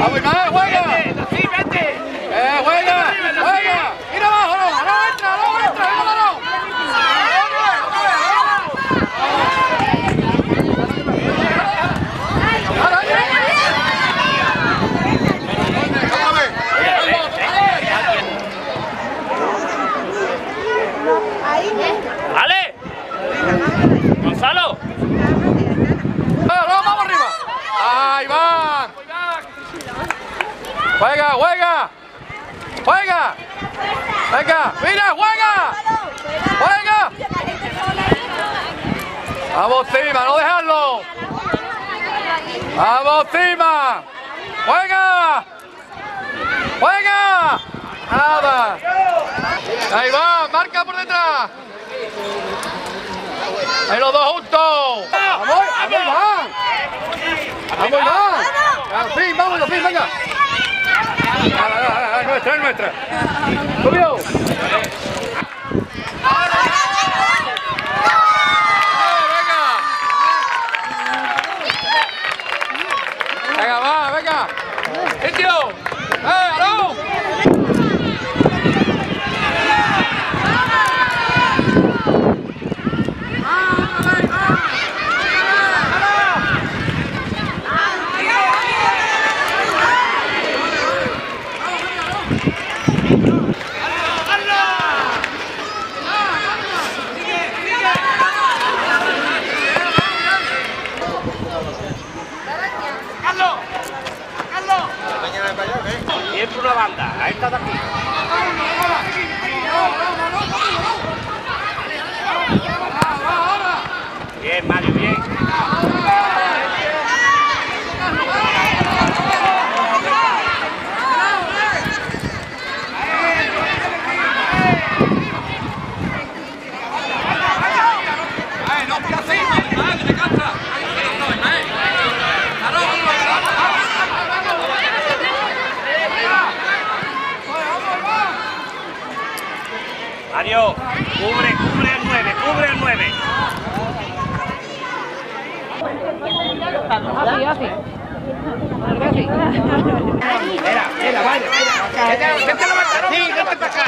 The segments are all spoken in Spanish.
Are we not? ¡Juega, juega! ¡Juega! ¡Venga! ¡Mira, juega! ¡Juega! ¡Vamos, Tima! ¡No dejarlo! ¡Vamos, Tima! ¡Juega! ¡Juega! ¡Nada! ¡Ahí va! ¡Marca por detrás! ¡Ahí los dos juntos! ¡Vamos! ¡Vamos, Iván! ¡Vamos, Iván! ¡Al fin! ¡Vamos, fin! ¡Venga! Es nuestra, es nuestra. Subió. Venga, va, venga. Sitio. ¡Eh! いただき Mario, cubre, cubre el 9, cubre el 9. Así, así. Mira, mira, vaya, mira. Vete, vete a la banca, sí, vete para acá.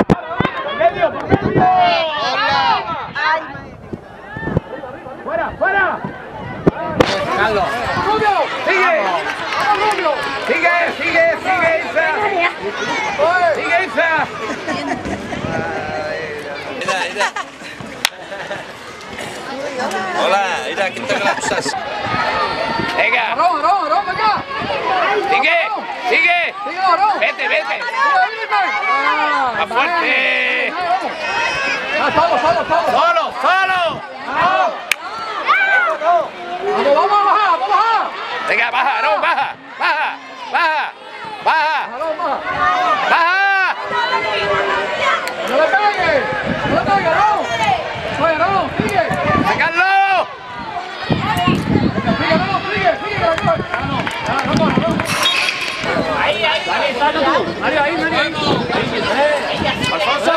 ¡Fuera, fuera! Carlos. ¡Rubio! ¡Sigue! ¡Vamos, Rubio! Sigue, sigue, sigue, Isa. Sigue, Isa. Que te colapsas. Venga, ¡Arón, Arón, Arón, venga! sigue, sigue. ¡Sigue, Arón! Vete, vete. ¡Ah! Más fuerte. ¡Ah, solo, solo, solo! Solo, solo. ¡Vamos, vamos a bajar, vamos a bajar! Venga, baja, no, baja, baja, baja, baja, ¡Arón, baja! baja. ¡No le pegue! ¡No le pegue, Arón! ¡Oye, Arón, sigue! Sacarlo. ¡Sigue, Arón, sigue! ¡Sigue, que la coge! ¡Ah, no! ¡Ah, no, no, no! Ahí, ahí, tú. ¡Mario, ahí, Mario! Alfonso.